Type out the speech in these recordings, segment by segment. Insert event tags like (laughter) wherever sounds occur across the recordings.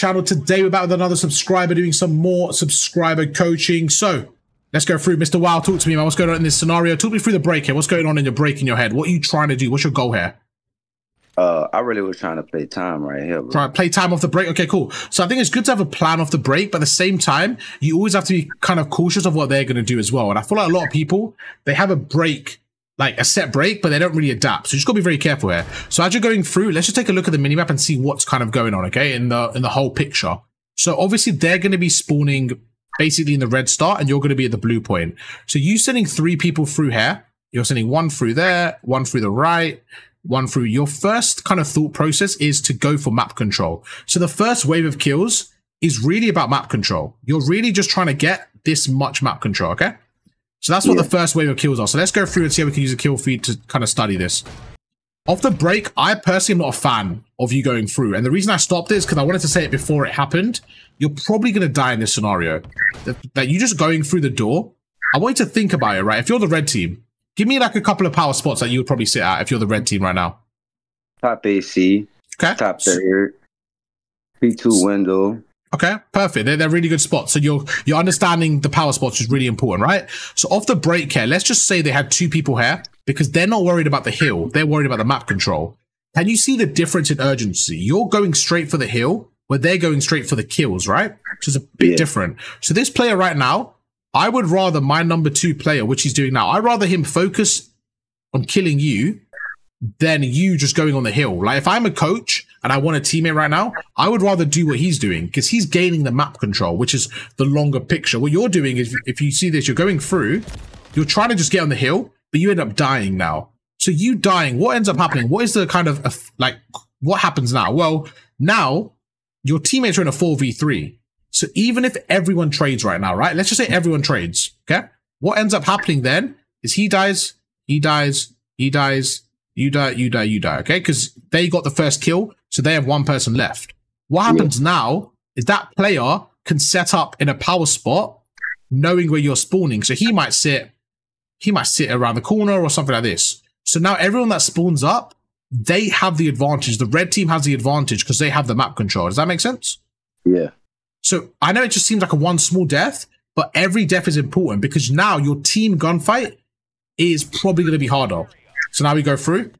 channel. Today we're back with another subscriber doing some more subscriber coaching. So let's go through. Mr. Wow, talk to me, man. What's going on in this scenario? Talk me through the break here. What's going on in your break in your head? What are you trying to do? What's your goal here? Uh, I really was trying to play time right here. Bro. Try play time off the break. Okay, cool. So I think it's good to have a plan off the break, but at the same time, you always have to be kind of cautious of what they're going to do as well. And I feel like a lot of people they have a break like a set break, but they don't really adapt. So you just gotta be very careful here. So as you're going through, let's just take a look at the minimap and see what's kind of going on, okay, in the in the whole picture. So obviously they're gonna be spawning basically in the red star and you're gonna be at the blue point. So you sending three people through here, you're sending one through there, one through the right, one through. Your first kind of thought process is to go for map control. So the first wave of kills is really about map control. You're really just trying to get this much map control, okay? So that's what yeah. the first wave of kills are. So let's go through and see how we can use a kill feed to kind of study this. Off the break, I personally am not a fan of you going through. And the reason I stopped is because I wanted to say it before it happened. You're probably going to die in this scenario. That, that you just going through the door. I want you to think about it, right? If you're the red team, give me like a couple of power spots that you would probably sit at if you're the red team right now. Top AC. Okay. Top third. P2 window. Okay, perfect. They're, they're really good spots. So you're you're understanding the power spots is really important, right? So off the break here, let's just say they had two people here because they're not worried about the hill. They're worried about the map control. Can you see the difference in urgency? You're going straight for the hill where they're going straight for the kills, right? Which is a bit yeah. different. So this player right now, I would rather my number two player, which he's doing now, I'd rather him focus on killing you than you just going on the hill. Like if I'm a coach and I want a teammate right now, I would rather do what he's doing because he's gaining the map control, which is the longer picture. What you're doing is if you see this, you're going through, you're trying to just get on the hill, but you end up dying now. So you dying, what ends up happening? What is the kind of uh, like, what happens now? Well, now your teammates are in a 4v3. So even if everyone trades right now, right? Let's just say everyone trades. Okay. What ends up happening then is he dies, he dies, he dies, you die, you die, you die. Okay, because they got the first kill, so they have one person left. What happens yeah. now is that player can set up in a power spot, knowing where you're spawning. So he might sit, he might sit around the corner or something like this. So now everyone that spawns up, they have the advantage. The red team has the advantage because they have the map control. Does that make sense? Yeah. So I know it just seems like a one small death, but every death is important because now your team gunfight is probably going to be harder. So now we go through.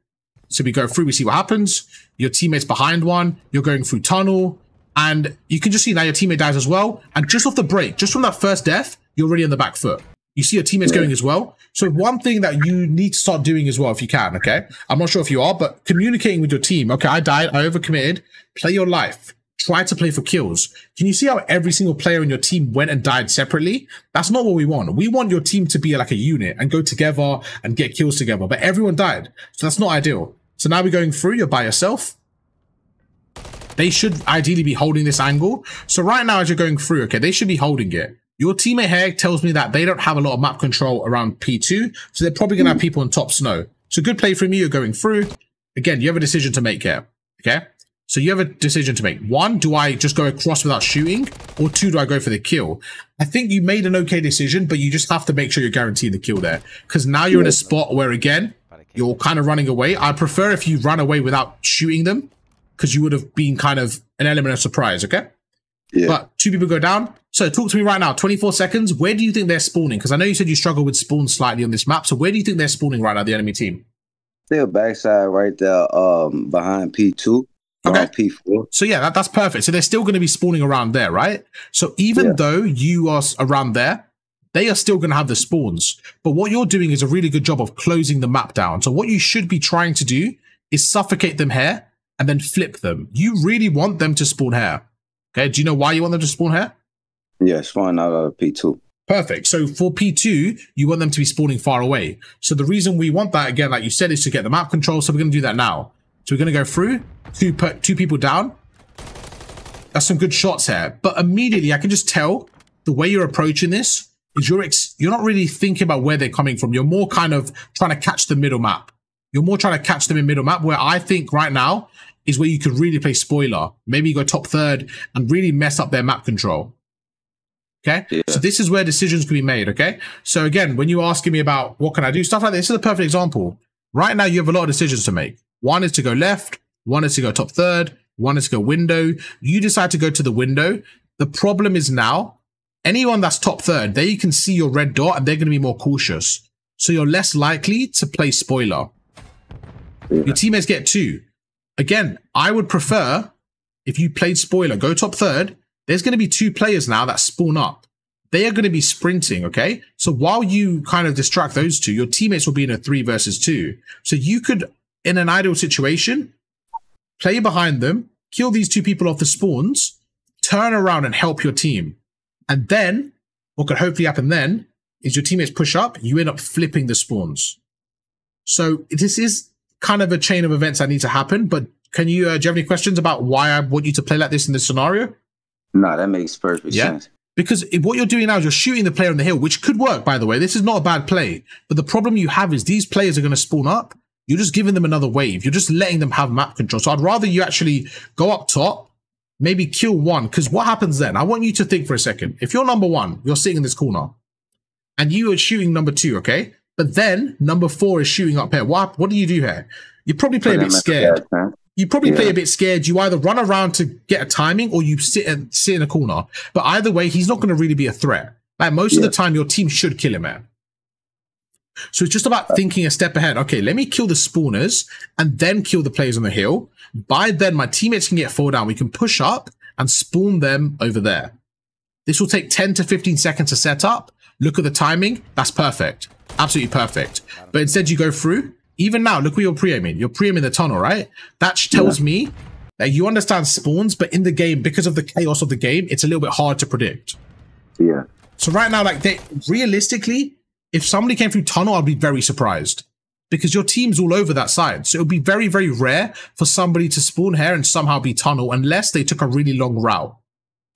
So we go through, we see what happens. Your teammate's behind one. You're going through tunnel. And you can just see now your teammate dies as well. And just off the break, just from that first death, you're already on the back foot. You see your teammates going as well. So one thing that you need to start doing as well, if you can, okay? I'm not sure if you are, but communicating with your team. Okay, I died. I overcommitted. Play your life try to play for kills. Can you see how every single player in your team went and died separately? That's not what we want. We want your team to be like a unit and go together and get kills together, but everyone died. So that's not ideal. So now we're going through, you're by yourself. They should ideally be holding this angle. So right now, as you're going through, okay, they should be holding it. Your teammate here tells me that they don't have a lot of map control around P2, so they're probably going to have hmm. people on top snow. So good play from you, you're going through. Again, you have a decision to make here, okay? So you have a decision to make. One, do I just go across without shooting? Or two, do I go for the kill? I think you made an okay decision, but you just have to make sure you're guaranteeing the kill there. Because now you're in a spot where, again, you're kind of running away. I prefer if you run away without shooting them, because you would have been kind of an element of surprise, okay? Yeah. But two people go down. So talk to me right now, 24 seconds. Where do you think they're spawning? Because I know you said you struggle with spawn slightly on this map. So where do you think they're spawning right now, the enemy team? They're backside right there um, behind P2. Okay. P4. So yeah, that, that's perfect. So they're still going to be spawning around there, right? So even yeah. though you are around there, they are still going to have the spawns. But what you're doing is a really good job of closing the map down. So what you should be trying to do is suffocate them here and then flip them. You really want them to spawn here. Okay. Do you know why you want them to spawn here? Yes, fine. out of P2. Perfect. So for P2, you want them to be spawning far away. So the reason we want that, again, like you said, is to get the map control. So we're going to do that now. So we're going to go through, two, two people down. That's some good shots here. But immediately, I can just tell the way you're approaching this is you're you're not really thinking about where they're coming from. You're more kind of trying to catch the middle map. You're more trying to catch them in middle map, where I think right now is where you could really play spoiler. Maybe you go top third and really mess up their map control. Okay. Yeah. So this is where decisions can be made. Okay. So again, when you're asking me about what can I do, stuff like this, this is a perfect example. Right now, you have a lot of decisions to make. One is to go left, one is to go top third, one is to go window. You decide to go to the window. The problem is now, anyone that's top third, they can see your red dot and they're going to be more cautious. So you're less likely to play spoiler. Yeah. Your teammates get two. Again, I would prefer if you played spoiler, go top third. There's going to be two players now that spawn up. They are going to be sprinting, okay? So while you kind of distract those two, your teammates will be in a three versus two. So you could, in an ideal situation, play behind them, kill these two people off the spawns, turn around and help your team. And then, what could hopefully happen then is your teammates push up, you end up flipping the spawns. So this is kind of a chain of events that need to happen. But can you, uh, do you have any questions about why I want you to play like this in this scenario? No, that makes perfect Yeah. sense. Because if what you're doing now is you're shooting the player on the hill, which could work, by the way. This is not a bad play. But the problem you have is these players are going to spawn up. You're just giving them another wave. You're just letting them have map control. So I'd rather you actually go up top, maybe kill one. Because what happens then? I want you to think for a second. If you're number one, you're sitting in this corner, and you are shooting number two, okay? But then number four is shooting up here. What what do you do here? You probably play a bit scared time. you probably play a bit scared. You either run around to get a timing or you sit and sit in a corner. But either way, he's not going to really be a threat. Like most of the time, your team should kill him, man. So it's just about uh, thinking a step ahead. Okay, let me kill the spawners and then kill the players on the hill. By then, my teammates can get four down. We can push up and spawn them over there. This will take 10 to 15 seconds to set up. Look at the timing. That's perfect. Absolutely perfect. But instead, you go through. Even now, look where you're pre-aiming. You're pre-aiming the tunnel, right? That tells me that you understand spawns, but in the game, because of the chaos of the game, it's a little bit hard to predict. Yeah. So right now, like they realistically, if somebody came through tunnel, I'd be very surprised because your team's all over that side. So it would be very, very rare for somebody to spawn here and somehow be tunnel unless they took a really long route.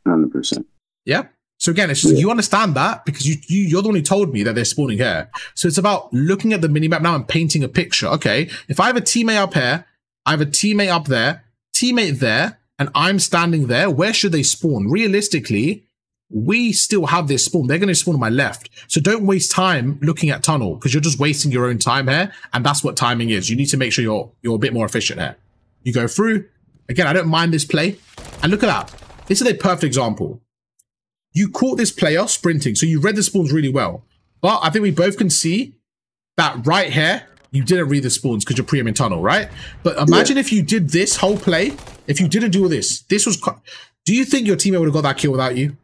Hundred percent. Yeah. So again, it's just Yeah. you understand that because you, you you're the one who told me that they're spawning here. So it's about looking at the minimap now and painting a picture. Okay, if I have a teammate up here, I have a teammate up there, teammate there, and I'm standing there, where should they spawn? Realistically, we still have this spawn. They're going to spawn on my left. So don't waste time looking at tunnel because you're just wasting your own time here. And that's what timing is. You need to make sure you're you're a bit more efficient here. You go through. Again, I don't mind this play. And look at that. This is a perfect example you caught this player sprinting, so you read the spawns really well. But I think we both can see that right here, you didn't read the spawns because you're pre-aiming tunnel, right? But imagine if you did this whole play, if you didn't do all this, this was. Do you think your teammate would have got that kill without you?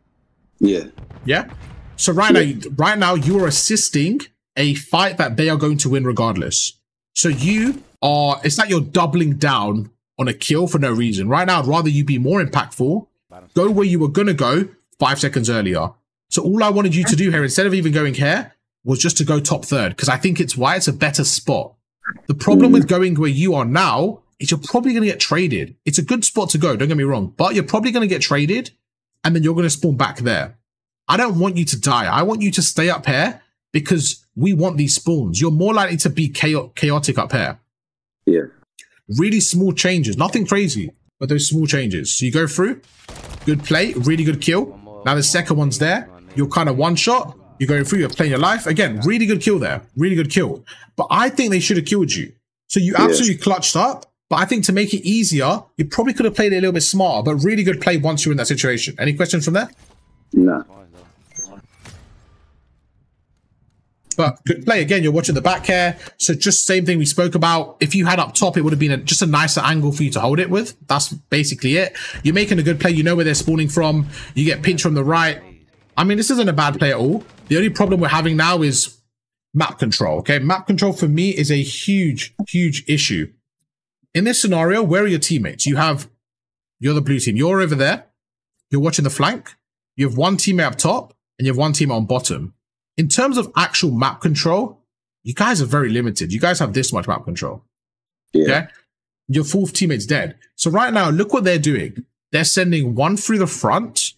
Yeah. Yeah. So right now, right now you are assisting a fight that they are going to win regardless. So you are. It's like you're doubling down on a kill for no reason. Right now, I'd rather you be more impactful. Go where you were gonna go five seconds earlier. So all I wanted you to do here, instead of even going here, was just to go top third because I think it's why it's a better spot. The problem with mm-hmm. going where you are now is you're probably going to get traded. It's a good spot to go, don't get me wrong, but you're probably going to get traded and then you're going to spawn back there. I don't want you to die. I want you to stay up here because we want these spawns. You're more likely to be chao- chaotic up here. Yeah. Really small changes, nothing crazy, but those small changes. So you go through, good play, really good kill. Now the second one's there. You're kind of one shot. You're going through. You're playing your life again. Really good kill there. Really good kill. But I think they should have killed you. So you absolutely clutched up. But I think to make it easier, you probably could have played it a little bit smarter. But really good play once you're in that situation. Any questions from there? No. But good play again. You're watching the back here, so just same thing we spoke about. If you had up top, it would have been a, just a nicer angle for you to hold it with. That's basically it. You're making a good play. You know where they're spawning from. You get pinched from the right. I mean, this isn't a bad play at all. The only problem we're having now is map control. Okay, map control for me is a huge, huge issue. In this scenario, where are your teammates? You have you're the blue team. You're over there. You're watching the flank. You have one teammate up top, and you have one teammate on bottom in terms of actual map control, you guys are very limited. You guys have this much map control. Yeah. Okay. Your fourth teammate's dead. So right now, look what they're doing. They're sending one through the front.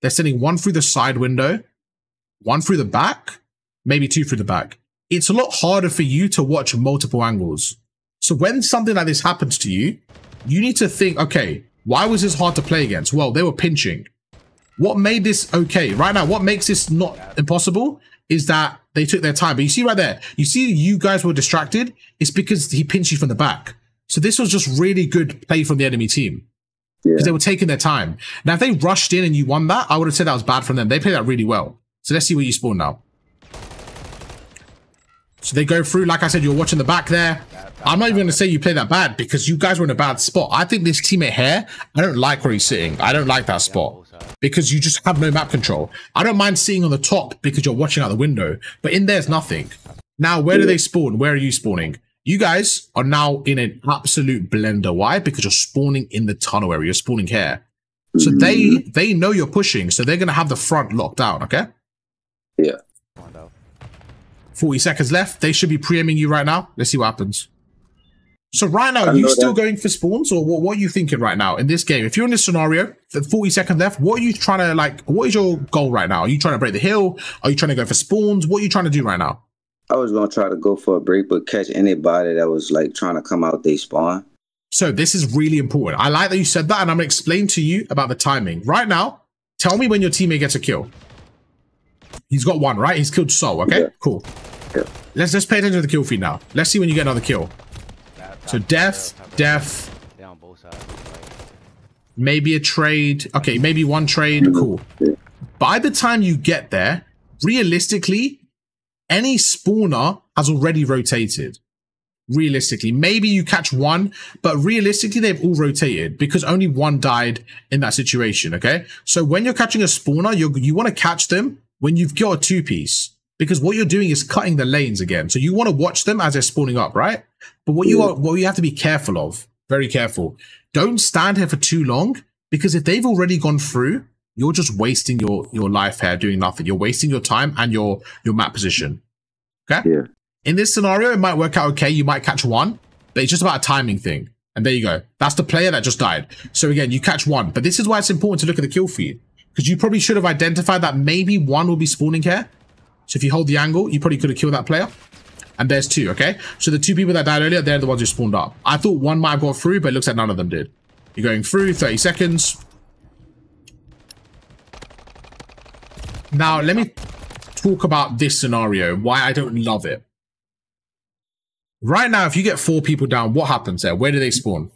They're sending one through the side window, one through the back, maybe two through the back. It's a lot harder for you to watch multiple angles. So when something like this happens to you, you need to think, okay, why was this hard to play against? Well, they were pinching. What made this okay? Right now, what makes this not impossible is that they took their time. But you see right there, you see you guys were distracted. It's because he pinched you from the back. So this was just really good play from the enemy team. because they were taking their time. Now, if they rushed in and you won that, I would have said that was bad from them. They played that really well. So let's see where you spawn now. So they go through, like I said, you're watching the back there. I'm not even going to say you play that bad because you guys were in a bad spot. I think this teammate here, I don't like where he's sitting. I don't like that spot because you just have no map control. I don't mind sitting on the top because you're watching out the window, but in there's nothing. Now, where do they spawn? Where are you spawning? You guys are now in an absolute blender. Why? Because you're spawning in the tunnel area. You're spawning here. So they they know you're pushing, so they're gonna have the front locked down, okay? Yeah. 40 seconds left. They should be pre-aiming you right now. Let's see what happens. So right now, are you still that. going for spawns, or what, what are you thinking right now in this game? If you're in this scenario, the 40 seconds left, what are you trying to like? What is your goal right now? Are you trying to break the hill? Are you trying to go for spawns? What are you trying to do right now? I was gonna try to go for a break, but catch anybody that was like trying to come out they spawn. So this is really important. I like that you said that, and I'm gonna explain to you about the timing. Right now, tell me when your teammate gets a kill. He's got one, right? He's killed Soul, okay? Yeah. Cool. Let's just pay attention to the kill feed now. Let's see when you get another kill. So death, death, maybe a trade. Okay, maybe one trade. Cool. By the time you get there, realistically, any spawner has already rotated. Realistically, maybe you catch one, but realistically, they've all rotated because only one died in that situation. Okay, so when you're catching a spawner, you you want to catch them when you've got a two piece because what you're doing is cutting the lanes again. So you want to watch them as they're spawning up, right? But what you mm. are, what you have to be careful of, very careful. Don't stand here for too long because if they've already gone through, you're just wasting your your life here doing nothing. You're wasting your time and your your map position. Okay. Yeah. In this scenario, it might work out okay. You might catch one, but it's just about a timing thing. And there you go. That's the player that just died. So again, you catch one. But this is why it's important to look at the kill feed. Because you probably should have identified that maybe one will be spawning here. So if you hold the angle, you probably could have killed that player. And there's two, okay? So the two people that died earlier, they're the ones who spawned up. I thought one might have got through, but it looks like none of them did. You're going through, 30 seconds. Now, let me talk about this scenario, why I don't love it. Right now, if you get four people down, what happens there? Where do they spawn?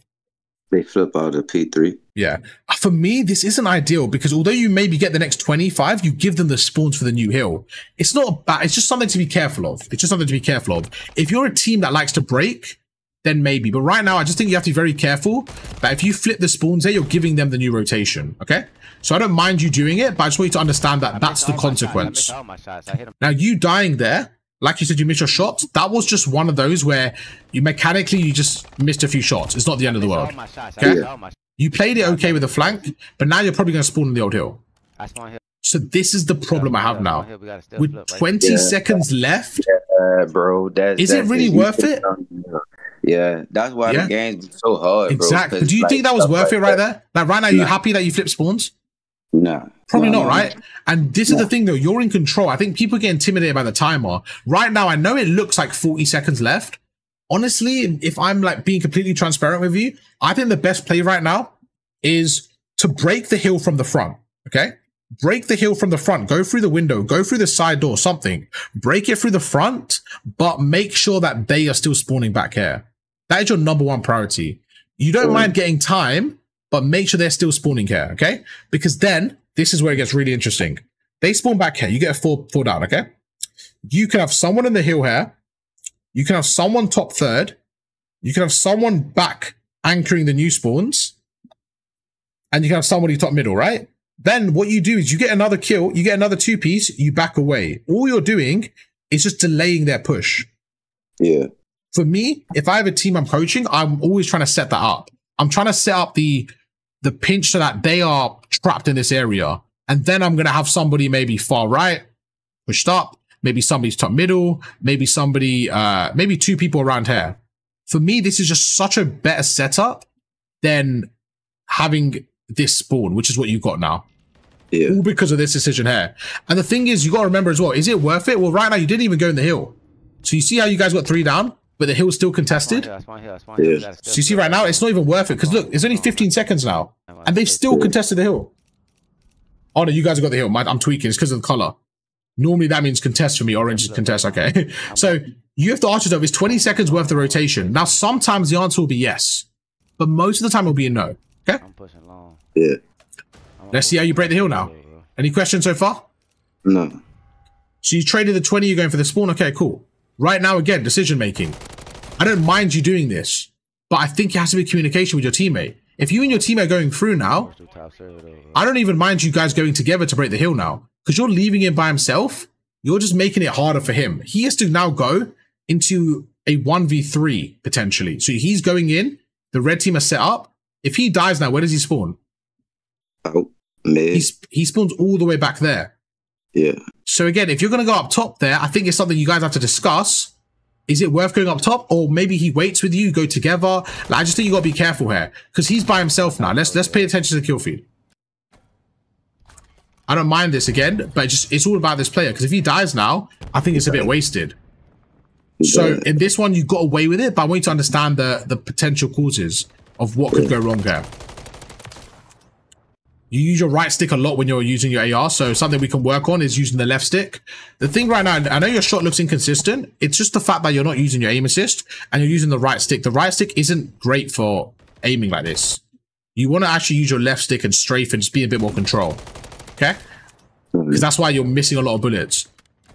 They flip out of P three. Yeah. Uh, for me, this isn't ideal because although you maybe get the next 25, you give them the spawns for the new hill. It's not bad. It's just something to be careful of. It's just something to be careful of. If you're a team that likes to break, then maybe. But right now, I just think you have to be very careful that if you flip the spawns there, you're giving them the new rotation. Okay. So I don't mind you doing it, but I just want you to understand that that's the consequence. I missed all my shots. I hit him. Now, you dying there, like you said, you missed your shots. That was just one of those where you mechanically you just missed a few shots. It's not the end of the world. missed all my shots. Okay. I missed all my shots. You played it okay with the flank, but now you're probably going to spawn in the old hill. I spawned here. So this is the problem I have now. Here, we gotta still With 20 Yeah. seconds left, Uh, bro, that's Is it really worth it? Yeah, that's why Yeah. the game's so hard, bro. exactly. 'cause, Do you like, think that was worth like it right that- there? Like right now, are you happy that you flipped spawns? Nah, Probably nah, not, nah, right? And this is the thing though, you're in control. I think people get intimidated by the timer. Right now, I know it looks like 40 seconds left. Honestly, if I'm like being completely transparent with you, I think the best play right now is to break the hill from the front. Okay. Break the hill from the front, go through the window, go through the side door, something. Break it through the front, but make sure that they are still spawning back here. That is your number one priority. You don't mind getting time, but make sure they're still spawning here, okay? Because then this is where it gets really interesting. They spawn back here. You get a four, four down, okay? You can have someone in the hill here. You can have someone top third. You can have someone back anchoring the new spawns. And you can have somebody top middle, right? Then what you do is you get another kill, you get another two piece, you back away. All you're doing is just delaying their push Yeah, for me, if I have a team I'm coaching, I'm always trying to set that up. I'm trying to set up the the pinch so that they are trapped in this area. And then I'm gonna have somebody maybe far right, pushed up, maybe somebody's top middle, maybe somebody uh maybe two people around here. For me, this is just such a better setup than having this spawn, which is what you've got now yeah, all because of this decision here. And the thing is, you got to remember as well, is it worth it? Well, right now, you didn't even go in the hill. So you see how you guys got three down, but the hill's still contested? here, I spawned here, I spawned here. Yeah. We gotta still So you see right now, it's not even worth it because look, it's only 15 seconds now, and they've still contested the hill. Oh no, you guys have got the hill. My, I'm tweaking. It's because of the color. Normally that means contest for me. Orange is contest. Okay. (laughs) so you have to ask yourself, is 20 seconds worth the rotation? Now, sometimes the answer will be yes, but most of the time it'll be a no. I'm pushing long. Yeah. Let's see how you break the hill now. Any questions so far? No. So you traded the 20, you're going for the spawn. Okay, cool. Right now, again, decision making. I don't mind you doing this, but I think it has to be communication with your teammate. If you and your teammate are going through now, Push through top server though, bro. I don't even mind you guys going together to break the hill now. Because you're leaving him by himself, you're just making it harder for him. He has to now go into a 1v3 potentially. So he's going in, the red team are set up. If he dies now, where does he spawn? Out. Mid. He's, he spawns all the way back there. Yeah. So again, if you're going to go up top there, I think it's something you guys have to discuss. Is it worth going up top, or maybe he waits with you, go together? Like, I just think you got to be careful here because he's by himself now. Let's let's pay attention to the kill feed. I don't mind this again, but just it's all about this player because if he dies now, I think it's a bit wasted. So in this one, you got away with it, but I want you to understand the the potential causes of what could go wrong here. You use your right stick a lot when you're using your AR, so something we can work on is using the left stick. The thing right now, I know your shot looks inconsistent. It's just the fact that you're not using your aim assist and you're using the right stick. The right stick isn't great for aiming like this. You want to actually use your left stick and strafe and just be a bit more control. Okay? Mm-hmm. Because that's why you're missing a lot of bullets.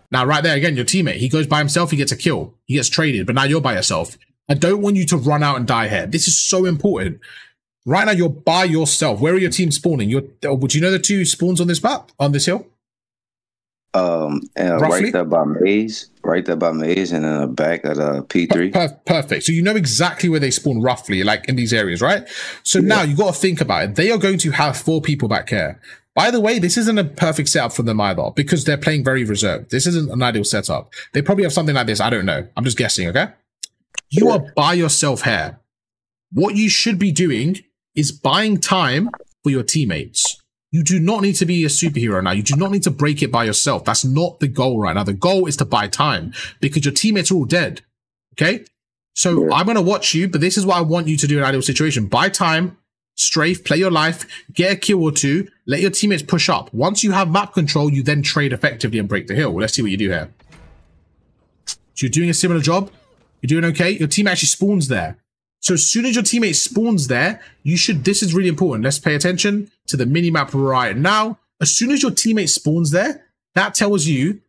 Now, right there again, your teammate, he goes by himself, he gets a kill, he gets traded, but now you're by yourself. I don't want you to run out and die here. This is so important. Right now, you're by yourself. Where are your team spawning? You're, oh, would you know the two spawns on this map, on this hill? Um, and Roughly? right there by Maze, right there by Maze, and in the back of the P3. Per- perfect. So you know exactly where they spawn roughly, like in these areas, right? So now you got to think about it. They are going to have four people back here. By the way, this isn't a perfect setup for them either because they're playing very reserved. This isn't an ideal setup. They probably have something like this. I don't know. I'm just guessing, okay? You are by yourself here. What you should be doing is buying time for your teammates. You do not need to be a superhero now. You do not need to break it by yourself. That's not the goal right now. The goal is to buy time because your teammates are all dead. Okay? So Yeah. I'm going to watch you, but this is what I want you to do in an ideal situation. Buy time, strafe, play your life, get a kill or two, let your teammates push up. Once you have map control, you then trade effectively and break the hill. Let's see what you do here. So you're doing a similar job. You're doing okay. Your team actually spawns there. So as soon as your teammate spawns there, you should, this is really important. Let's pay attention to the minimap right now. As soon as your teammate spawns there, that tells you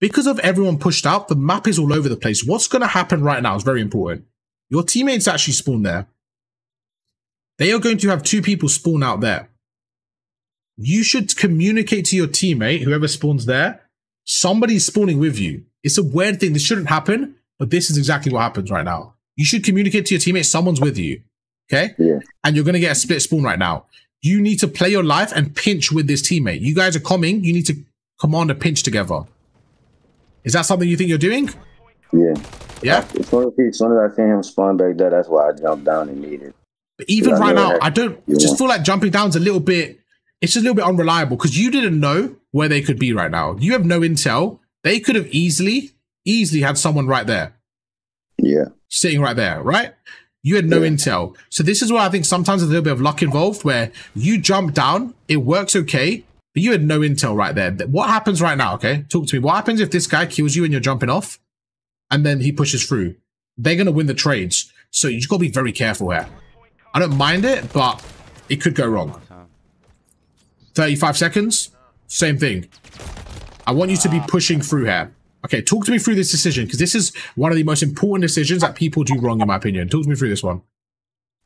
because of everyone pushed out, the map is all over the place. What's going to happen right now is very important. Your teammates actually spawn there. They are going to have two people spawn out there. You should communicate to your teammate, whoever spawns there, somebody's spawning with you. It's a weird thing. This shouldn't happen, but this is exactly what happens right now. You should communicate to your teammates someone's with you. Okay? Yeah. And you're going to get a split spawn right now. You need to play your life and pinch with this teammate. You guys are coming. You need to command a pinch together. Is that something you think you're doing? Yeah. Yeah. As soon as, he, as soon as I seen him spawn back there, that's why I jumped down immediately. But even I right know now, that. I don't Yeah. just feel like jumping down's a little bit. It's just a little bit unreliable because you didn't know where they could be right now. You have no intel. They could have easily, easily had someone right there, Yeah. sitting right there, right? You had no Yeah. intel. So this is where I think sometimes there's a little bit of luck involved where you jump down, it works okay, but you had no intel right there. What happens right now? Okay, talk to me. What happens if this guy kills you and you're jumping off, and then he pushes through? They're gonna win the trades. So you just gotta be very careful here. I don't mind it, but it could go wrong. 35 seconds, same thing. I want you to be pushing through here. Okay, talk to me through this decision because this is one of the most important decisions that people do wrong, in my opinion. Talk to me through this one.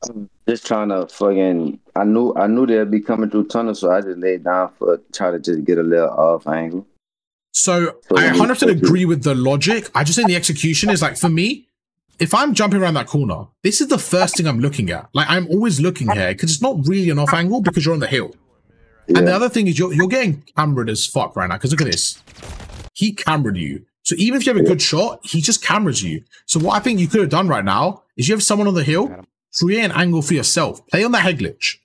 I'm Just trying to fucking. I knew I knew they'd be coming through tunnel, so I just laid down for try to just get a little off angle. So So I you need 100% agree with the logic. I just think the execution is like for me. If I'm jumping around that corner, this is the first thing I'm looking at. Like I'm always looking here because it's not really an off angle because you're on the hill. And the other thing is you're you're getting cambered as fuck right now. Because look at this. He cambered you. So even if you have a good shot, he just cameras you. So what I think you could have done right now is you have someone on the hill, create an angle for yourself. Play on the head glitch.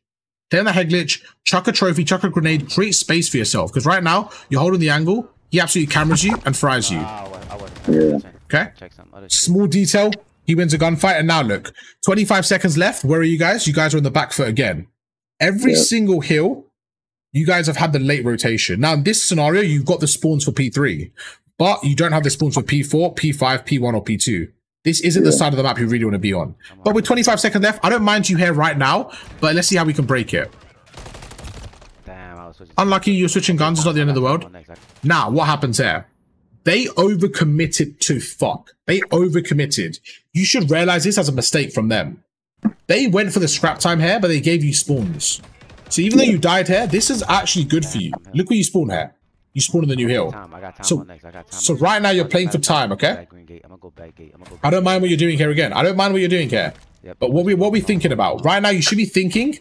Play on the head glitch, chuck a trophy, chuck a grenade, create space for yourself. Because right now you're holding the angle, he absolutely cameras you and fries you. Ah, I wa- I wasn't Yeah. Okay? Check some other shit. Small detail. He wins a gunfight, and now look, 25 seconds left. Where are you guys? You guys are on the back foot again. Every Yep. single hill, you guys have had the late rotation. Now, in this scenario, you've got the spawns for P3, but you don't have the spawns for P4, P5, P1, or P2. This isn't the side of the map you really want to be on. But with 25 seconds left, I don't mind you here right now, but let's see how we can break it. Damn, I was. Unlucky you're switching guns, it's not the end of the world. Now, what happens here? They overcommitted to fuck. They overcommitted. You should realize this as a mistake from them. They went for the scrap time here, but they gave you spawns. So even though you died here, this is actually good for you. Look where you spawn here. You spawn in the new hill. Time, I got time So- on next. I got time so right now you're playing for time, okay? Back green gate. I'm go back gate. I'm gonna go I don't mind what you're doing here again. I don't mind what you're doing here. Yep. But what we what we thinking about right now? You should be thinking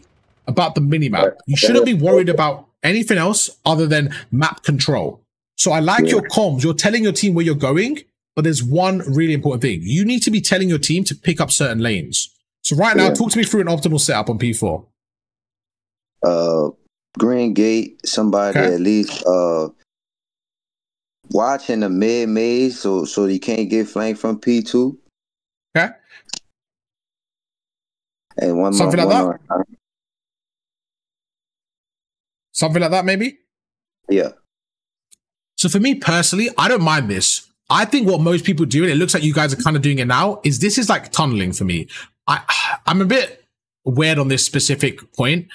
about the minimap. You shouldn't be worried about anything else other than map control. So I like your comms. You're telling your team where you're going, but there's one really important thing. You need to be telling your team to pick up certain lanes. So right now, Yeah. talk to me through an optimal setup on P4. uh Green Gate, somebody Okay. at least uh watching the mid maze so so you can't get flanked from P two. Okay. And one Something more like one more- Something like that, maybe. Yeah. So for me personally, I don't mind this. I think what most people do, and it looks like you guys are kind of doing it now, is this is like tunneling for me. I (sighs) I'm a bit weird on this specific point.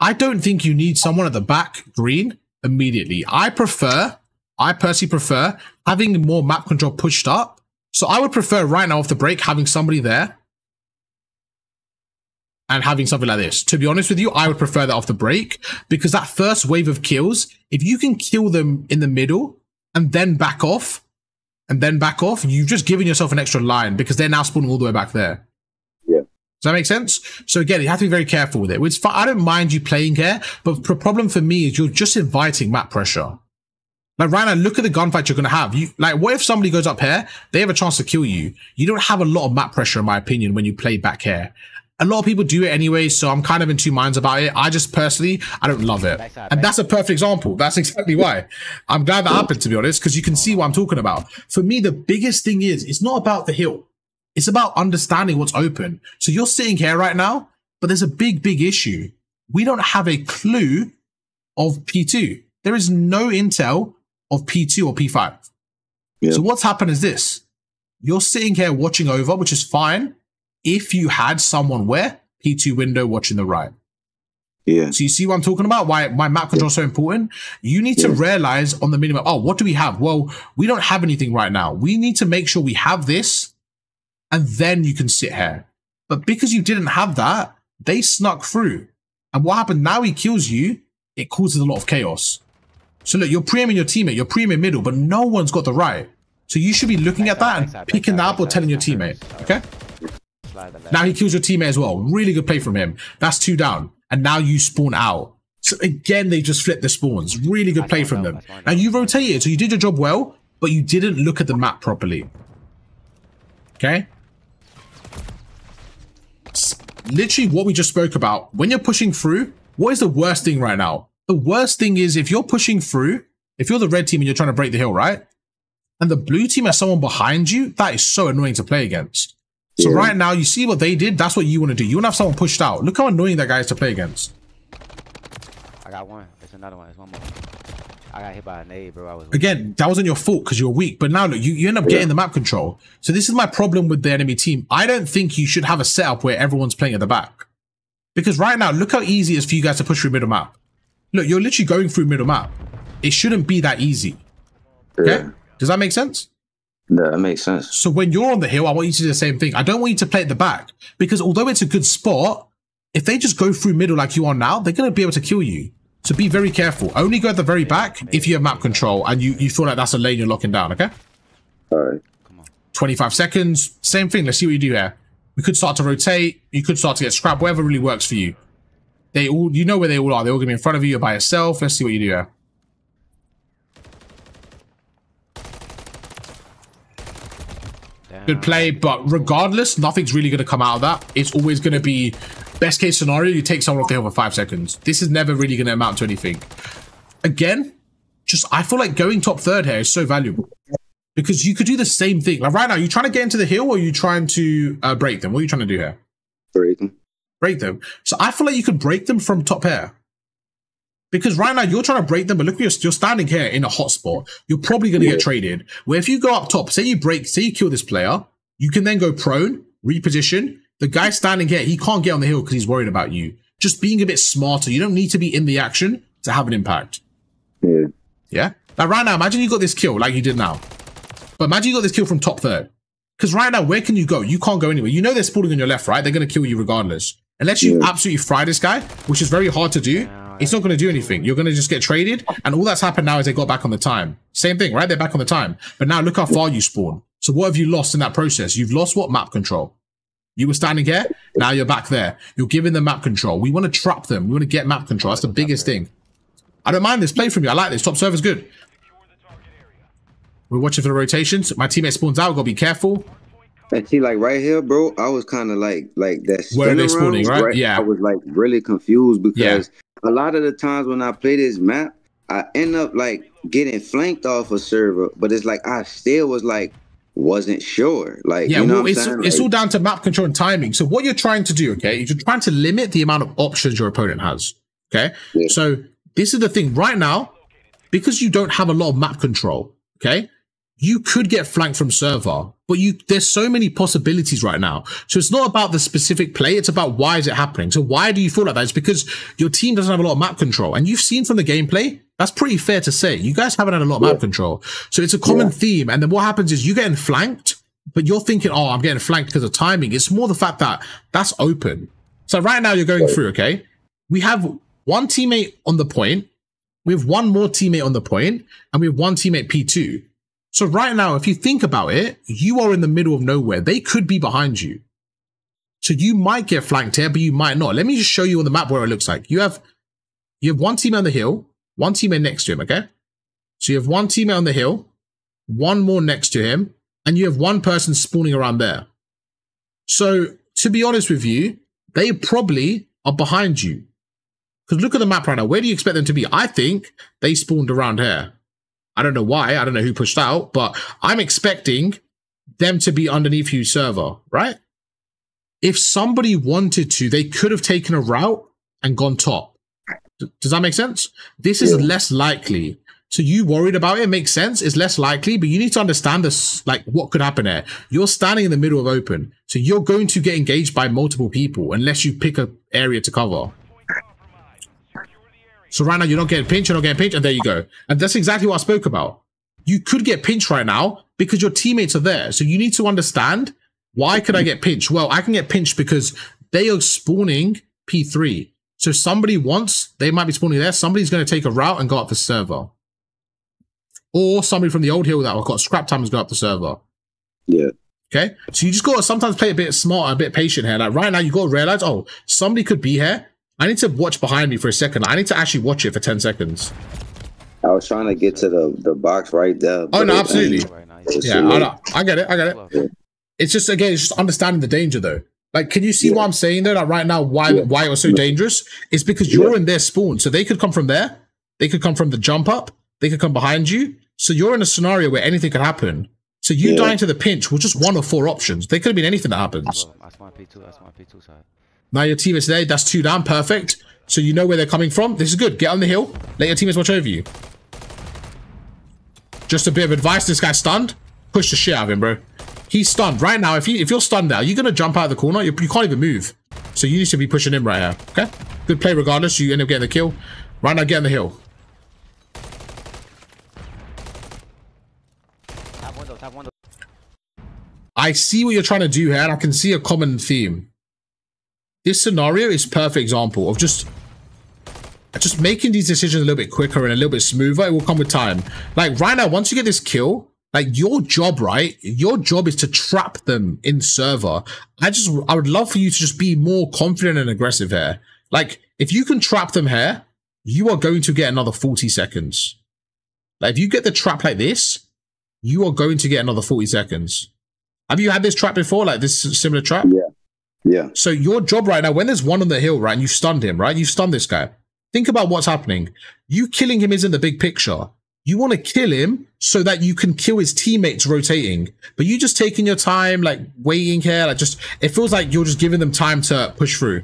I don't think you need someone at the back green immediately. I prefer, I personally prefer having more map control pushed up. So I would prefer right now off the break having somebody there and having something like this. To be honest with you, I would prefer that off the break because that first wave of kills, if you can kill them in the middle and then back off and then back off, you've just given yourself an extra line because they're now spawning all the way back there. Yeah. Does that make sense? So again, you have to be very careful with it. It's I don't mind you playing here, but the problem for me is you're just inviting map pressure. Like right now, look at the gunfight you're gonna have. You like, what if somebody goes up here? They have a chance to kill you. You don't have a lot of map pressure, in my opinion, when you play back here. A lot of people do it anyway, so I'm kind of in two minds about it. I just personally, I don't love it, and that's a perfect example. That's exactly why I'm glad that happened, to be honest, because you can see what I'm talking about. For me, the biggest thing is it's not about the hill; it's about understanding what's open. So you're sitting here right now, but there's a big, big issue. We don't have a clue of P2. There is no intel of P2 or P5. Yeah. So what's happened is this. You're sitting here watching over, which is fine if you had someone where P2 window watching the right. Yeah. So you see what I'm talking about? Why my map control is so important? You need to realize on the minimap, oh, what do we have? Well, we don't have anything right now. We need to make sure we have this, and then you can sit here. But because you didn't have that, they snuck through. And what happened now he kills you, it causes a lot of chaos. So look, you're pre-aiming your teammate, you're pre-aiming middle, but no one's got the right. So you should be looking at that and picking that up or telling your teammate. Okay? Slide the left. Now he kills your teammate as well. Really good play from him. That's two down. And now you spawn out. So again, they just flip the spawns. Really good play from them. Now you rotated, so you did your job well, but you didn't look at the map properly. Okay? Literally what we just spoke about. When you're pushing through, what is the worst thing right now? The worst thing is if you're pushing through, if you're the red team and you're trying to break the hill, right? And the blue team has someone behind you, that is so annoying to play against. So Yeah. right now, you see what they did. That's what you want to do. You want to have someone pushed out. Look how annoying that guy is to play against. I got one. It's another one. It's one more. I got hit by a nade, bro. I was Again, that wasn't your fault because you were weak. But now look, you, you end up getting the map control. So this is my problem with the enemy team. I don't think you should have a setup where everyone's playing at the back. Because right now, look how easy it is for you guys to push through middle map. Look, you're literally going through middle map. It shouldn't be that easy. Okay? Yeah. Does that make sense? Yeah, that makes sense. So when you're on the hill, I want you to do the same thing. I don't want you to play at the back because although it's a good spot, if they just go through middle like you are now, they're going to be able to kill you. So be very careful. Only go at the very back if you have map control and you, you feel like that's a lane you're locking down, okay? All right. 25 seconds, same thing. Let's see what you do here. We could start to rotate. You could start to get scrap, whatever really works for you. They all, you know where they all are. They're all going to be in front of you. You're by yourself. Let's see what you do here. Damn. Good play, but regardless, nothing's really going to come out of that. It's always going to be best case scenario. You take someone off the hill for five seconds. This is never really going to amount to anything. Again, just I feel like going top third here is so valuable because you could do the same thing. Like right now, you trying to get into the hill or are you trying to uh, break them? What are you trying to do here? Breaking. Break them. So I feel like you could break them from top here. Because right now you're trying to break them, but look, you're, you're standing here in a hot spot. You're probably going to Yeah. get traded. Where if you go up top, say you break, say you kill this player, You can then go prone, reposition. The guy standing here, he can't get on the hill because he's worried about you. Just being a bit smarter. You don't need to be in the action to have an impact. Yeah. Yeah. Like right now, imagine you got this kill like you did now. But imagine you got this kill from top third. Because right now, where can you go? You can't go anywhere. You know they're spawning on your left, right? They're going to kill you regardless. Unless you Yeah. absolutely fry this guy, which is very hard to do, it's not going to do anything. You're going to just get traded. And all that's happened now is they got back on the time. Same thing, right? They're back on the time. But now look how far you spawn. So what have you lost in that process? You've lost what? Map control. You were standing here. Now you're back there. You're giving them map control. We want to trap them. We want to get map control. That's the biggest thing. I don't mind this play from you. I like this. Top server's good. We're watching for the rotations. My teammate spawns out. We've Gotta be careful. And see, like right here, bro, I was kind of like, like that. Where they spin spawning, right? Yeah. I was like really confused because a lot of the times when I play this map, I end up like getting flanked off a server, but it's like I still was like wasn't sure. Like, Yeah, you know well, what I'm it's saying? it's all down to map control and timing. So what you're trying to do, okay, you're trying to limit the amount of options your opponent has. Okay, Yeah. so this is the thing right now, because you don't have a lot of map control. Okay, you could get flanked from server, but you there's so many possibilities right now. So it's not about the specific play; it's about why is it happening. So why do you feel like that? It's because your team doesn't have a lot of map control, and you've seen from the gameplay. That's pretty fair to say. You guys haven't had a lot of map control, so it's a common Yeah. theme. And then what happens is you getting flanked, but you're thinking, "Oh, I'm getting flanked because of timing." It's more the fact that that's open. So right now you're going through. Okay, we have one teammate on the point, we have one more teammate on the point, and we have one teammate P2. So right now, if you think about it, you are in the middle of nowhere. They could be behind you. So you might get flanked here, but you might not. Let me just show you on the map where it looks like. You have you have one teammate on the hill, one teammate next to him, okay? So you have one teammate on the hill, one more next to him, and you have one person spawning around there. So to be honest with you, they probably are behind you. Because look at the map right now. Where do you expect them to be? I think they spawned around here. I don't know why. I don't know who pushed out, but I'm expecting them to be underneath you server, right? If somebody wanted to, they could have taken a route and gone top. Does that make sense? This is Yeah. less likely. So you worried about it? Makes sense. It's less likely, but you need to understand this, like what could happen there. You're standing in the middle of open, so you're going to get engaged by multiple people unless you pick a area to cover. So right now you're not getting pinched, you're not getting pinched, and there you go. And that's exactly what I spoke about. You could get pinched right now because your teammates are there. So you need to understand why could I get pinched? Well, I can get pinched because they are spawning P3. So somebody wants, they might be spawning there. Somebody's going to take a route and go up the server. Or somebody from the old hill that got scrap time is go up the server. yeah, Okay. So you just got to sometimes play a bit smart, a bit patient here. Like right now, you got to realize, oh, somebody could be here. I need to watch behind me for a second. I need to actually watch it for 10 seconds. I was trying to get to the the box right there. Oh, no, absolutely. Right now, It's Yeah, I, late. know. I get it. I get it. Slow. It's just, again, it's just understanding the danger though. Like, can you see Yeah. what I'm saying though? Like right now, why, Yeah. why it was so dangerous? It's because you're in their spawn. So they could come from there. They could come from the jump up. They could come behind you. So you're in a scenario where anything could happen. So you Yeah. dying to the pinch was just one of four options. There could have been anything that happens. Slow. I spawned P2. I spawned P2 side. Now your team is there. That's two down. Perfect. So you know where they're coming from. This is good. Get on the hill. Let your teammates watch over you. Just a bit of advice. This guy's stunned. Push the shit out of him, bro. He's stunned. Right now, if, you, if you're stunned now, you're going to jump out of the corner. You, you can't even move. So you need to be pushing him right here. Okay? Good play regardless. You end up getting the kill. Right now, get on the hill. I see what you're trying to do here, and I can see a common theme. This scenario is perfect example of just just making these decisions a little bit quicker and a little bit smoother. It will come with time. Like right now, once you get this kill, like your job, right? Your job is to trap them in server. I just, I would love for you to just be more confident and aggressive here. Like if you can trap them here, you are going to get another 40 seconds. Like if you get the trap like this, you are going to get another 40 seconds. Have you had this trap before? Like this similar trap? Yeah, So your job right now, when there's one on the hill, right, and you stunned him, right? You stunned this guy. Think about what's happening. You killing him isn't the big picture. You want to kill him so that you can kill his teammates rotating. But you just taking your time, like waiting here, like just it feels like you're just giving them time to push through.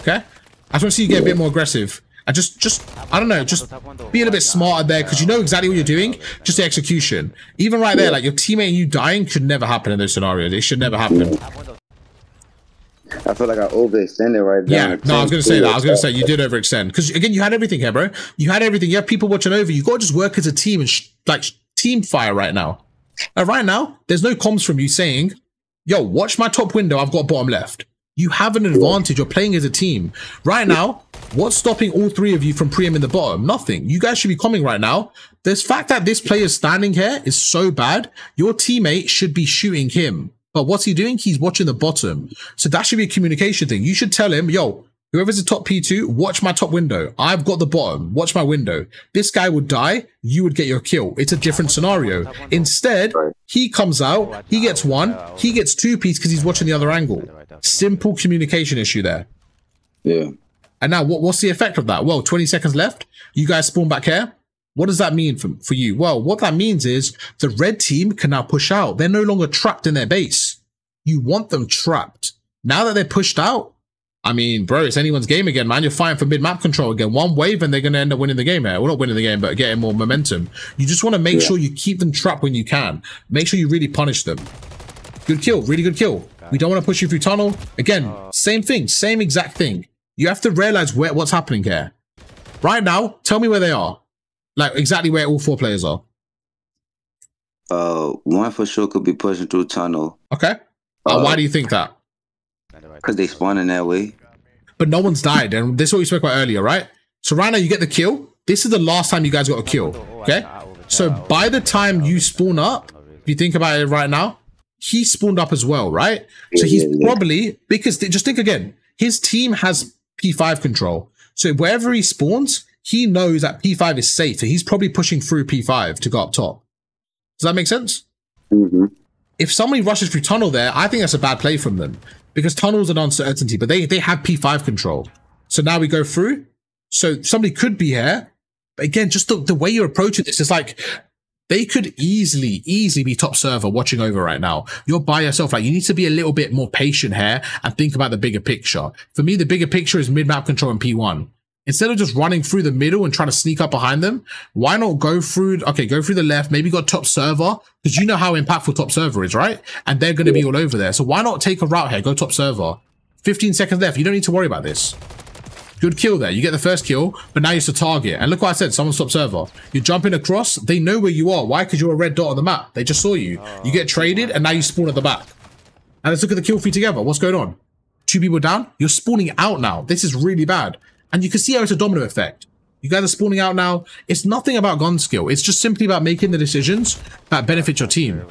Okay? I just want to see you get a bit more aggressive. And just, just, I don't know, just be a little bit smarter there because you know exactly what you're doing. Just the execution. Even right there, like your teammate and you dying should never happen in those scenarios. It should never happen. I feel like I overextended right now. Yeah, no, I was gonna say that. I was gonna say you did overextend because again, you had everything here, bro. You had everything. You have people watching over. You got to just work as a team and sh- like sh- team fire right now. Uh, right now, there's no comms from you saying, "Yo, watch my top window. I've got bottom left." You have an advantage. You're playing as a team. Right now, what's stopping all three of you from pre-aiming the bottom? Nothing. You guys should be coming right now. This fact that this player is standing here is so bad. Your teammate should be shooting him. But what's he doing? He's watching the bottom. So that should be a communication thing. You should tell him, yo, whoever's the top P2, watch my top window. I've got the bottom. Watch my window. This guy would die. You would get your kill. It's a different scenario. Instead, he comes out. He gets one. He gets two piece because he's watching the other angle. Simple communication issue there. Yeah. And now, what, what's the effect of that? Well, 20 seconds left. You guys spawn back here. What does that mean for, for you? Well, what that means is the red team can now push out. They're no longer trapped in their base. You want them trapped. Now that they're pushed out, I mean, bro, it's anyone's game again, man. You're fighting for mid map control again. One wave and they're going to end up winning the game here. Well, not winning the game, but getting more momentum. You just want to make Yeah. sure you keep them trapped when you can. Make sure you really punish them. Good kill, really good kill. We don't want to push you through tunnel. Again, same thing, same exact thing. You have to realize where what's happening here. Right now, tell me where they are. Like exactly where all four players are. Uh, one for sure could be pushing through tunnel Okay. Uh, why do you think that? because they spawn in that way. But no one's died, and this is what we spoke about earlier, right? So right now you get the kill. This is the last time you guys got a kill. Okay. So by the time you spawn up, if you think about it right now, he spawned up as well, right? So he's probably because just think again, his team has P5 control. So wherever he spawns, he knows that P5 is safe. So he's probably pushing through P5 to go up top. Does that make sense? Mm-hmm. if somebody rushes through tunnel there, I think that's a bad play from them because tunnel's an uncertainty, but they, they have P5 control. So now we go through. So somebody could be here. But again, just the, the way you're approaching this is like they could easily, easily be top server watching over right now. You're by yourself. Like you need to be a little bit more patient here and think about the bigger picture. For me, the bigger picture is mid map control and P1. Instead of just running through the middle and trying to sneak up behind them, why not go through? Okay, go through the left. Maybe got top server because you know how impactful top server is, right? And they're going to be all over there. So why not take a route here? Go top server. 15 seconds left. You don't need to worry about this. Good kill there. You get the first kill, but now you're to target. And look what I said. Someone stop server. You're jumping across. They know where you are. Why? Because you're a red dot on the map. They just saw you. Ah, you get traded, and now you spawn at the back. And let's look at the kill feed together. What's going on? Two people down. You're spawning out now. This is really bad. And you can see how it's a domino effect. You guys are spawning out now. It's nothing about gun skill. It's just simply about making the decisions that benefit your team.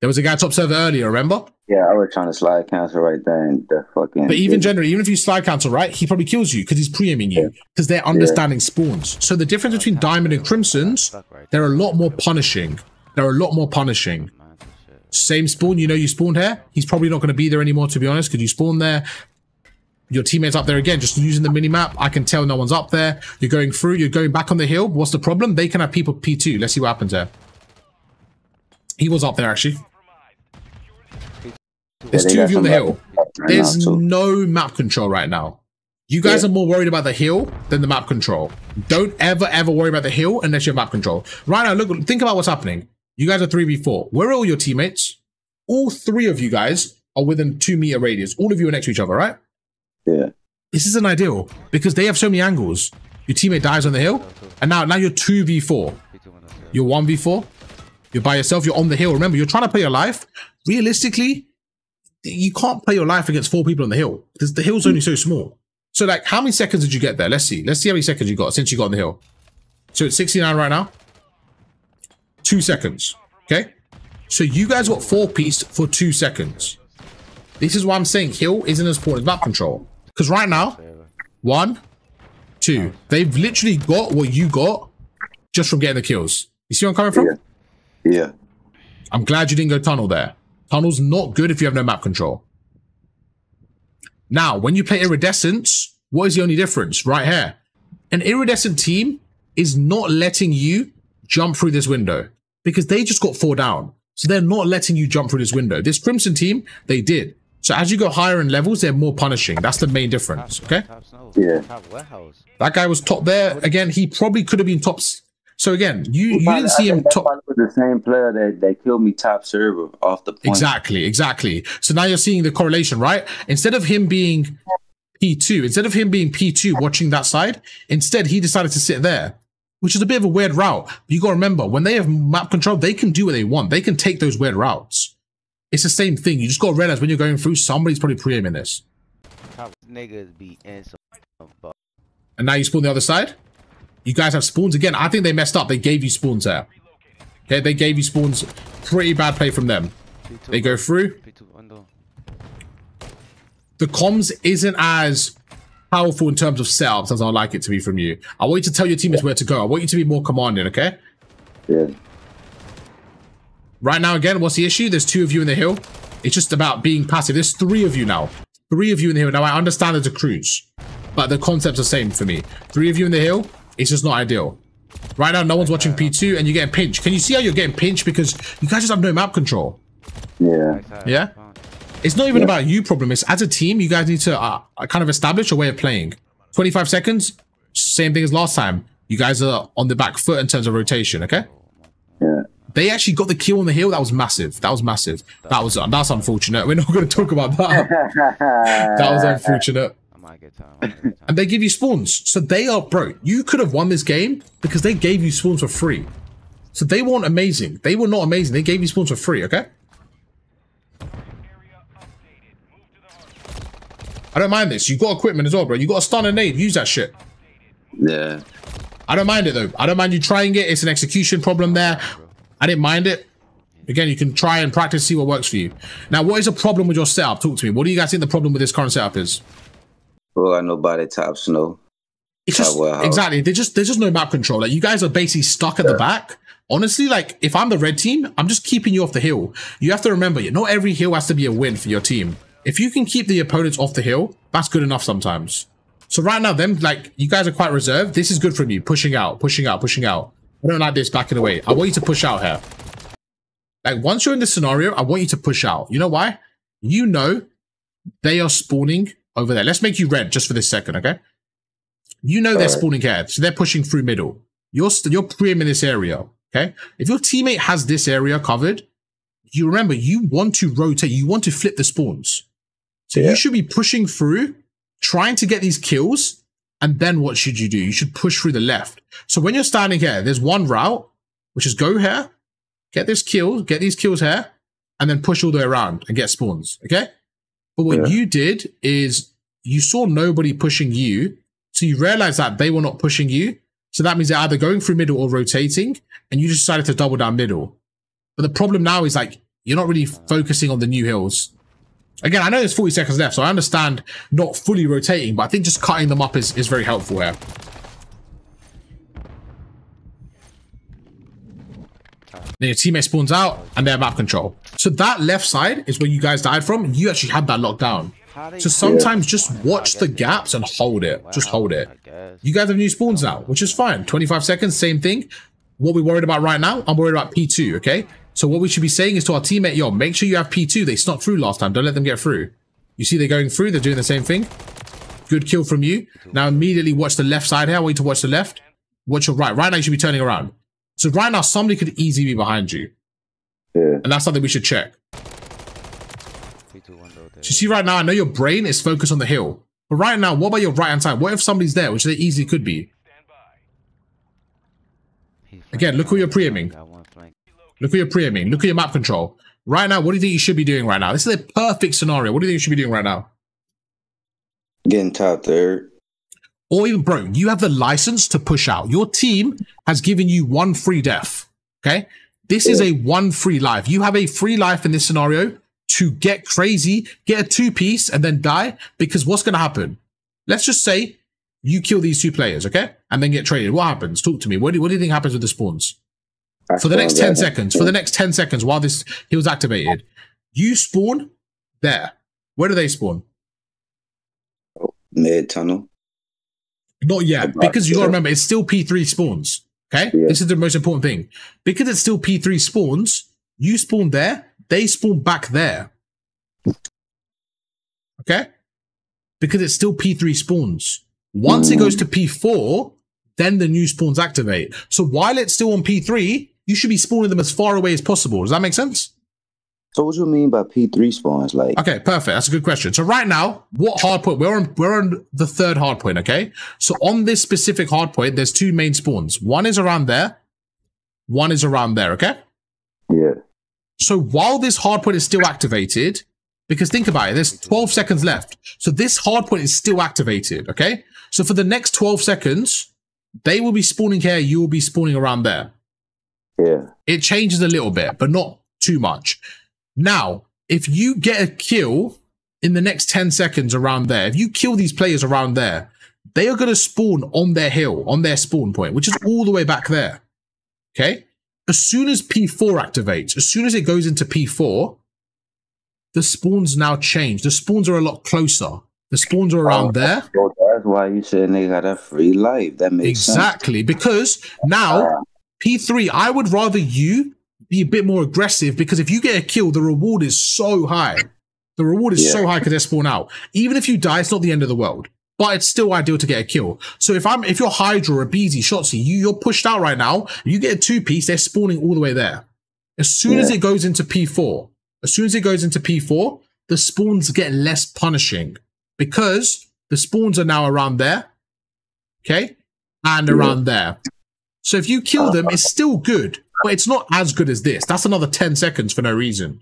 There was a guy top server earlier, remember? Yeah, I was trying to slide cancel right there and the fucking. But even generally, even if you slide cancel, right, he probably kills you because he's pre-aiming you because they're understanding spawns. So the difference between diamond and crimsons, they're a lot more punishing. They're a lot more punishing. Same spawn, you know you spawned here. He's probably not going to be there anymore, to be honest, because you spawned there. Your teammates up there again, just using the minimap. I can tell no one's up there. You're going through. You're going back on the hill. What's the problem? They can have people P2. Let's see what happens there. He was up there actually. There's two of you on the hill. There's no map control right now. You guys Yeah. are more worried about the hill than the map control. Don't ever, ever worry about the hill unless you have map control. Right now, look, think about what's happening. You guys are 3v4. Where are all your teammates? All three of you guys are within two meter radius. All of you are next to each other, right? Yeah. This isn't ideal because they have so many angles. Your teammate dies on the hill, and now, now you're 2v4. You're 1v4. You're by yourself. You're on the hill. Remember, you're trying to play your life. Realistically, you can't play your life against four people on the hill because the hill's only so small. So, like, how many seconds did you get there? Let's see. Let's see how many seconds you got since you got on the hill. So it's 69 right now. Two seconds. Okay. So you guys got four piece for two seconds. This is why I'm saying hill isn't as important as map control. Because right now, one, two, oh. they've literally got what you got just from getting the kills. You see where I'm coming from? Yeah. Yeah. I'm glad you didn't go tunnel there. Tunnel's not good if you have no map control. Now, when you play Iridescence, what is the only difference? Right here. An Iridescent team is not letting you jump through this window because they just got four down. So they're not letting you jump through this window. This Crimson team, they did. So as you go higher in levels, they're more punishing. That's the main difference. Okay. Yeah. That guy was top there again. He probably could have been top. So again, you you didn't see him top. The same player that, that killed me top server off the point. Exactly, exactly. So now you're seeing the correlation, right? Instead of him being P2, instead of him being P2 watching that side, instead he decided to sit there, which is a bit of a weird route. But you got to remember, when they have map control, they can do what they want. They can take those weird routes. It's the same thing. You just got to realize when you're going through, somebody's probably pre-aiming this. Niggas be in some And now you spawn the other side. You guys have spawns again. I think they messed up. They gave you spawns there. Okay, they gave you spawns. Pretty bad play from them. They go through. The comms isn't as powerful in terms of setups as I'd like it to be from you. I want you to tell your teammates where to go. I want you to be more commanding, okay? Yeah. Right now, again, what's the issue? There's two of you in the hill. It's just about being passive. There's three of you now. Three of you in the hill. Now, I understand there's a cruise, but the concept's the same for me. Three of you in the hill, it's just not ideal. Right now, no one's watching P2 and you're getting pinched. Can you see how you're getting pinched? Because you guys just have no map control. Yeah. Yeah? It's not even about you problem. It's as a team, you guys need to uh, kind of establish a way of playing. 25 seconds, same thing as last time. You guys are on the back foot in terms of rotation, okay? Yeah. They actually got the kill on the hill. That was massive. That was massive. That was that's unfortunate. We're not going to talk about that. (laughs) That was unfortunate. I might get time. I might get time. And they give you spawns. So they are bro. You could have won this game because they gave you spawns for free. So they weren't amazing. They were not amazing. They gave you spawns for free, okay? I don't mind this. You got equipment as well, bro. You got a stun and nade. Use that shit. Yeah. I don't mind it though. I don't mind you trying it. It's an execution problem there. I didn't mind it. Again, you can try and practice, see what works for you. Now, what is a problem with your setup? Talk to me. What do you guys think the problem with this current setup is? Well, I know about it top snow. It's just exactly. There's just there's just no map control. Like you guys are basically stuck at the back. Honestly, like if I'm the red team, I'm just keeping you off the hill. You have to remember, not every hill has to be a win for your team. If you can keep the opponents off the hill, that's good enough sometimes. So right now, them like you guys are quite reserved. This is good from you, pushing out, pushing out, pushing out. I don't like this backing away. I want you to push out here. Like once you're in this scenario, I want you to push out. You know why? You know they are spawning over there. Let's make you red just for this second, okay? You know they're Alright. spawning here, so they're pushing through middle. You're you're prim in this area, okay? If your teammate has this area covered, you remember you want to rotate, you want to flip the spawns. So Yeah. you should be pushing through, trying to get these kills, and then what should you do? You should push through the left. So when you're standing here, there's one route, which is go here, get this kill, get these kills here, and then push all the way around and get spawns. Okay. But what Yeah. you did is you saw nobody pushing you. So you realized that they were not pushing you. So that means they're either going through middle or rotating, and you just decided to double down middle. But the problem now is like you're not really focusing on the new hills. Again, I know there's 40 seconds left, so I understand not fully rotating, but I think just cutting them up is, is very helpful here. Then your teammate spawns out and they're map control. So that left side is where you guys died from. You actually had that locked down. So sometimes just watch the gaps and hold it. Just hold it. You guys have new spawns now, which is fine. 25 seconds, same thing. What we're worried about right now, I'm worried about P2, okay? So what we should be saying is to our teammate, yo, make sure you have P2. They snuck through last time. Don't let them get through. You see they're going through. They're doing the same thing. Good kill from you. Now immediately watch the left side here. I want you to watch the left. Watch your right. Right now you should be turning around. So right now somebody could easily be behind you. Yeah. And that's something we should check. P2 window there. So you see right now, I know your brain is focused on the hill. But right now, what about your right hand side? What if somebody's there, which they easily could be? Again, look who you're pre-aiming. Got one flank. Look at your pre-aiming. Look at your map control. Right now, what do you think you should be doing right now? This is a perfect scenario. What do you think you should be doing right now? Getting top third. Or even, bro, you have the license to push out. Your team has given you one free death. Okay? This is a one free life. You have a free life in this scenario to get crazy, get a two piece, and then die. Because what's going to happen? Let's just say you kill these two players, okay? And then get traded. What happens? Talk to me. What do, what do you think happens with the spawns? I for the next 10 that seconds, for the next 10 seconds while this he was activated, you spawn there. Where do they spawn? mid tunnel. Not yet, About because you gotta remember it's still P3 spawns. Okay? Yeah. This is the most important thing. Because it's still P3 spawns, you spawn there, they spawn back there. Okay? Because it's still P3 spawns. Once it goes mm. to P4, then the new spawns activate. So while it's still on P3, you should be spawning them as far away as possible. Does that make sense? So what do you mean by P3 spawns? Like Okay, perfect. That's a good question. So right now, what hard point? We're on we're on the third hard point, okay? So on this specific hard point, there's two main spawns. One is around there, one is around there, okay? yeah, So while this hard point is still activated, because think about it, there's 12 seconds left. So this hard point is still activated, okay? So for the next 12 seconds, they will be spawning here, you will be spawning around there. Yeah, It changes a little bit, but not too much. Now, if you get a kill in the next 10 seconds around there, if you kill these players around there, they are going to spawn on their hill, on their spawn point, which is all the way back there. Okay? As soon as P4 activates, as soon as it goes into P4, the spawns now change. The spawns are a lot closer. The spawns are around oh, there. So that's why you said they got a free life. That makes sense. Exactly. Because now P3, I would rather you be a bit more aggressive because if you get a kill, the reward is so high. The reward is Yeah. so high because they spawn out. Even if you die, it's not the end of the world. But it's still ideal to get a kill. So if I'm if you're Hydra or Beezy, Shotzzy, you you're pushed out right now, you get a two piece, they're spawning all the way there. As soon as it goes into P4, as soon as it goes into P4, the spawns get less punishing because the spawns are now around there. Okay? And Yeah. around there. So if you kill them, it's still good, but it's not as good as this. That's another 10 seconds for no reason.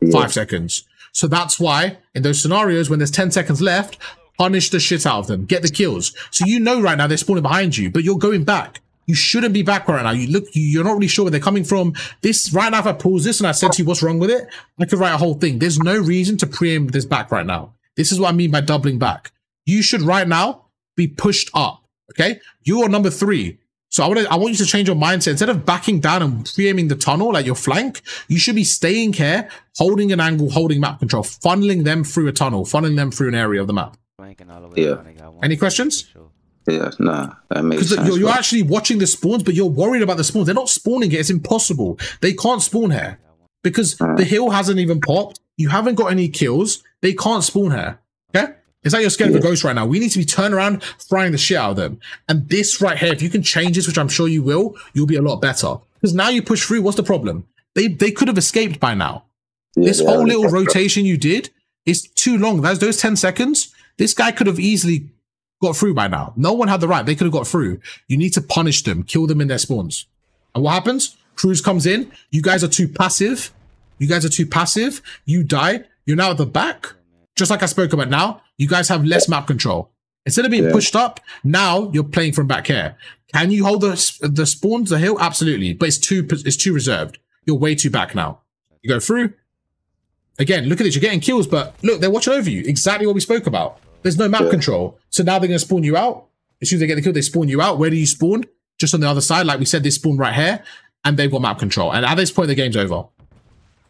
Yeah. Five seconds. So that's why in those scenarios, when there's 10 seconds left, punish the shit out of them. Get the kills. So you know right now they're spawning behind you, but you're going back. You shouldn't be back right now. You look, you- you're not really sure where they're coming from. This right now, if I pause this and I said to you what's wrong with it, I could write a whole thing. There's no reason to pre-aim this back right now. This is what I mean by doubling back. You should right now be pushed up. Okay, you are number three. So I want to, I want you to change your mindset. Instead of backing down and pre-aiming the tunnel like your flank, you should be staying here, holding an angle, holding map control, funneling them through a tunnel, funneling them through an area of the map. Flanking all the way Yeah. around, they got one. Any questions? Sure. Yeah, nah, that makes Because sense. you're, you're bro. actually watching the spawns, but you're worried about the spawns. They're not spawning it. It's impossible. They can't spawn here because the hill hasn't even popped. You haven't got any kills. They can't spawn here. Okay? It's like you're scared of a ghost right now. We need to be turning around, frying the shit out of them. And this right here, if you can change this, which I'm sure you will, you'll be a lot better. Because now you push through. What's the problem? They they could have escaped by now. Yeah, This whole little rotation you did is too long. Those those 10 seconds, this guy could have easily got through by now. No one had the right. They could have got through. You need to punish them, kill them in their spawns. And what happens? cruise comes in. You guys are too passive. You guys are too passive. You die. You're now at the back. Just like I spoke about now, you guys have less map control. Instead of being Yeah. pushed up, now you're playing from back here. Can you hold the the spawns, the hill? Absolutely, but it's too it's too reserved. You're way too back now. You go through. Again, look at this. You're getting kills, but look, they're watching over you. Exactly what we spoke about. There's no map Yeah. control. So now they're going to spawn you out. As soon as they get the kill, they spawn you out. Where do you spawn? Just on the other side. Like we said, they spawn right here and they've got map control. And at this point, the game's over.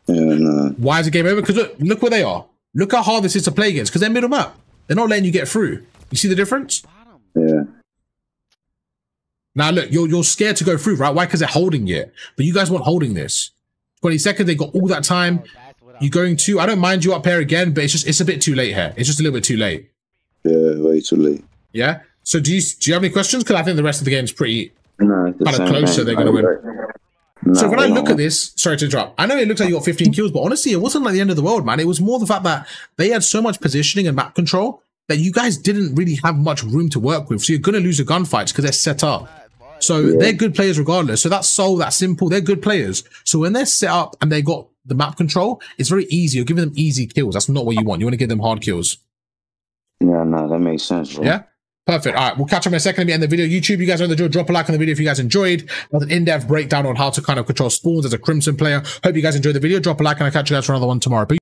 Yeah, nah. Why is the game over? Because look, look where they are. Look how hard this is to play against because they're middle map. They're not letting you get through. You see the difference? Yeah. Now look, you're you're scared to go through, right? Why? Because they're holding it. But you guys weren't holding this. 20 seconds, they got all that time. You're going to, I don't mind you up here again, but it's just it's a bit too late here. It's just a little bit too late. Yeah, way too late. Yeah. So do you do you have any questions? Because I think the rest of the game's pretty. Nah, it's the Kinda same closer, thing. they're gonna win. Nah, so when I look at this, sorry to interrupt. I know it looks like you got 15 kills, but honestly, it wasn't like the end of the world, man. It was more the fact that they had so much positioning and map control that you guys didn't really have much room to work with. So you're gonna lose the gunfights because they're set up. So they're good players regardless. So that's so that simple. They're good players. So when they're set up and they got the map control, it's very easy. You're giving them easy kills. That's not what you want. You want to give them hard kills. Yeah, no, that makes sense, bro. Yeah. Perfect. All right, we'll catch up in a second the end the video. YouTube, you guys know the drill. Drop a like on the video if you guys enjoyed. That's an in-depth breakdown on how to kind of control spawns as a Crimson player. Hope you guys enjoyed the video. Drop a like and I'll catch you guys for another one tomorrow. Peace.